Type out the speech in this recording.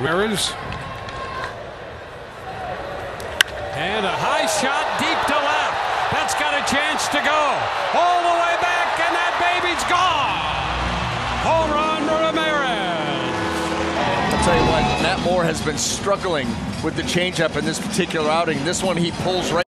Ramirez. And a high shot deep to left. That's got a chance to go. All the way back, and that baby's gone. Home run Ramirez. I'll tell you what, Matt Moore has been struggling with the changeup in this particular outing. This one he pulls right.